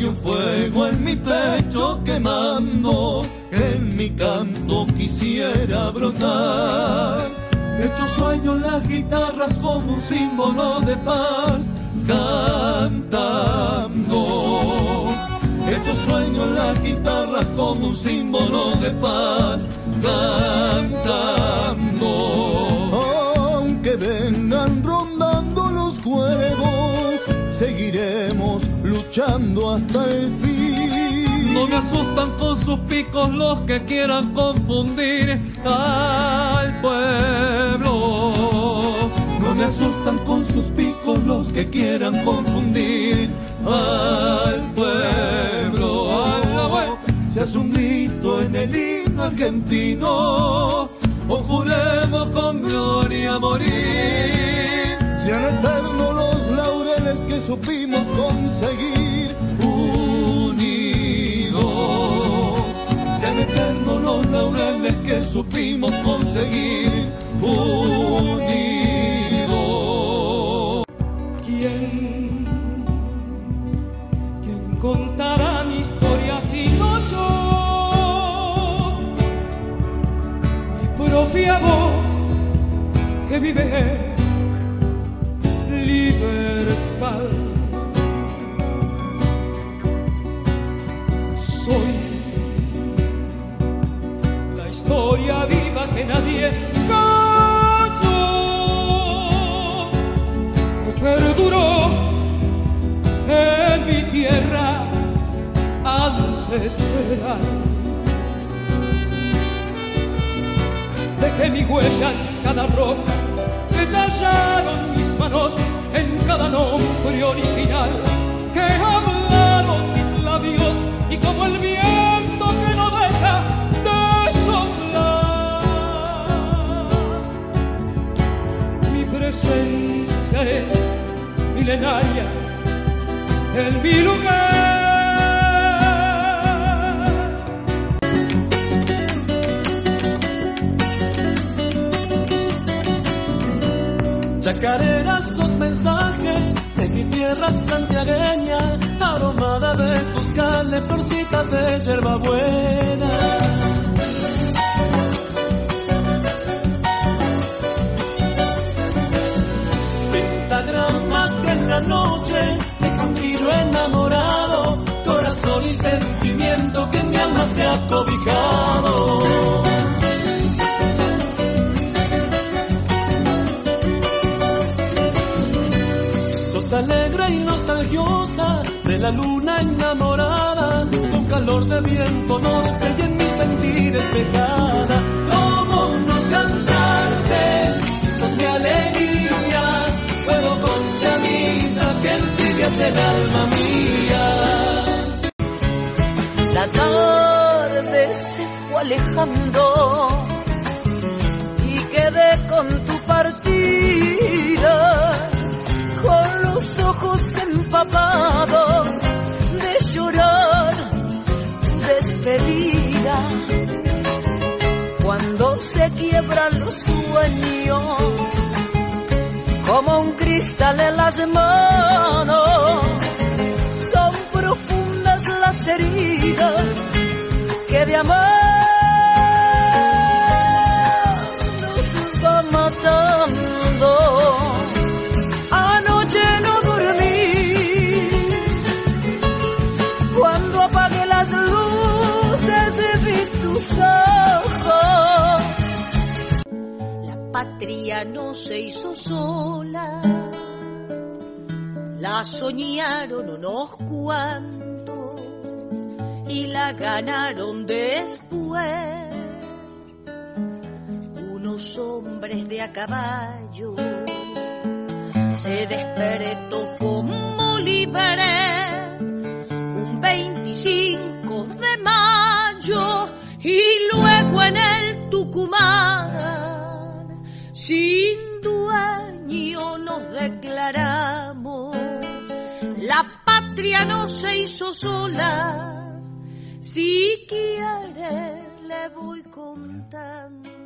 un fuego en mi pecho quemando, en mi canto quisiera brotar. Hecho sueño las guitarras como un símbolo de paz, cantando. Hecho sueño las guitarras como un símbolo de paz, cantando. Luchando hasta el fin. No me asustan con sus picos los que quieran confundir al pueblo. No me asustan con sus picos los que quieran confundir al pueblo. Si hace un grito en el himno argentino, o juremos con gloria morir. Los laureles que supimos conseguir unidos. Sean eternos los laureles que supimos conseguir unidos. ¿Quién, quién contará mi historia si no yo? Mi propia voz que vive ancestral. Dejé mi huella en cada roca que tallaron mis manos en cada nombre original que hablaron mis labios y como el viento que no deja de soplar mi presencia es milenaria en mi lugar Chacareras sos mensaje de mi tierra santiagueña, aromada de tus calles, florcitas de hierbabuena. Que en la noche deja un tiro enamorado, corazón y sentimiento que en mi alma se ha cobijado. Alegre y nostalgiosa de la luna enamorada, con calor de viento norte y en mi sentir despejada. ¿Cómo no cantarte si sos mi alegría? Puedo con chamisa que entibias el alma mía. La tarde se fue alejando y quedé con tu partida, empapados de llorar despedida. Cuando se quiebran los sueños, ojos. La patria no se hizo sola, la soñaron unos cuantos y la ganaron después unos hombres de a caballo. Se despertó como libre un 25 de mayo sin dueño nos declaramos. La patria no se hizo sola. Si quiere le voy contando